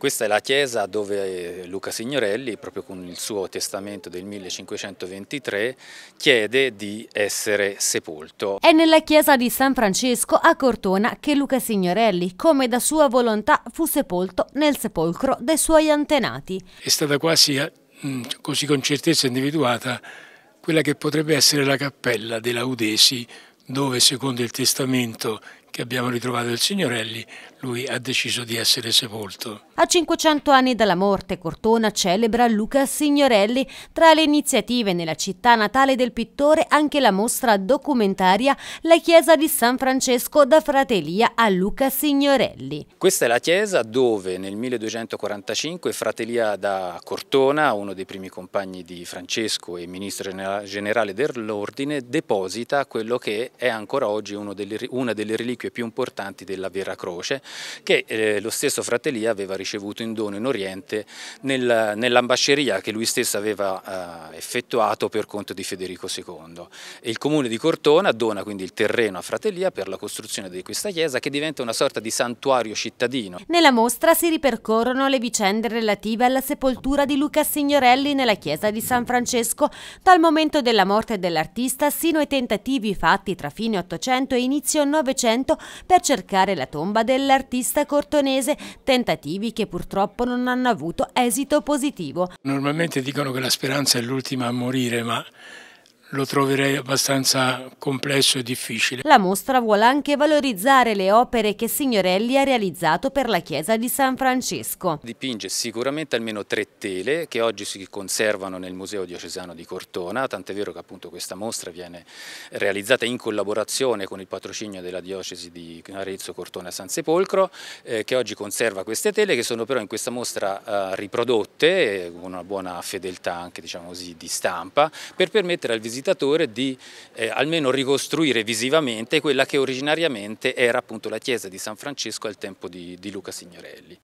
Questa è la chiesa dove Luca Signorelli, proprio con il suo testamento del 1523, chiede di essere sepolto. È nella chiesa di San Francesco a Cortona che Luca Signorelli, come da sua volontà, fu sepolto nel sepolcro dei suoi antenati. È stata quasi mm, così con certezza individuata quella che potrebbe essere la cappella dei Laudesi, dove secondo il testamento che abbiamo ritrovato del Signorelli, lui ha deciso di essere sepolto. A 500 anni dalla morte, Cortona celebra Luca Signorelli. Tra le iniziative nella città natale del pittore anche la mostra documentaria La chiesa di San Francesco da Fratelia a Luca Signorelli. Questa è la chiesa dove nel 1245 Fratelia da Cortona, uno dei primi compagni di Francesco e ministro generale dell'ordine, deposita quello che è ancora oggi delle, una delle reliquie più importanti della Vera Croce, che eh, lo stesso Fratelia aveva ricevuto in dono in Oriente nel, nell'ambasceria che lui stesso aveva eh, effettuato per conto di Federico II. E il comune di Cortona dona quindi il terreno a Fratelia per la costruzione di questa chiesa che diventa una sorta di santuario cittadino. Nella mostra si ripercorrono le vicende relative alla sepoltura di Luca Signorelli nella chiesa di San Francesco dal momento della morte dell'artista sino ai tentativi fatti tra fine 800 e inizio 900 per cercare la tomba dell'artista cortonese, tentativi che purtroppo non hanno avuto esito positivo. Normalmente dicono che la speranza è l'ultima a morire, ma lo troverei abbastanza complesso e difficile. La mostra vuole anche valorizzare le opere che Signorelli ha realizzato per la chiesa di San Francesco. Dipinge sicuramente almeno tre tele che oggi si conservano nel Museo Diocesano di Cortona, tant'è vero che appunto questa mostra viene realizzata in collaborazione con il patrocinio della diocesi di Arezzo, Cortona e San Sepolcro, eh, che oggi conserva queste tele che sono però in questa mostra eh, riprodotte con una buona fedeltà anche diciamo così, di stampa per permettere al visitatore visitatore di eh, almeno ricostruire visivamente quella che originariamente era appunto la chiesa di San Francesco al tempo di, di Luca Signorelli.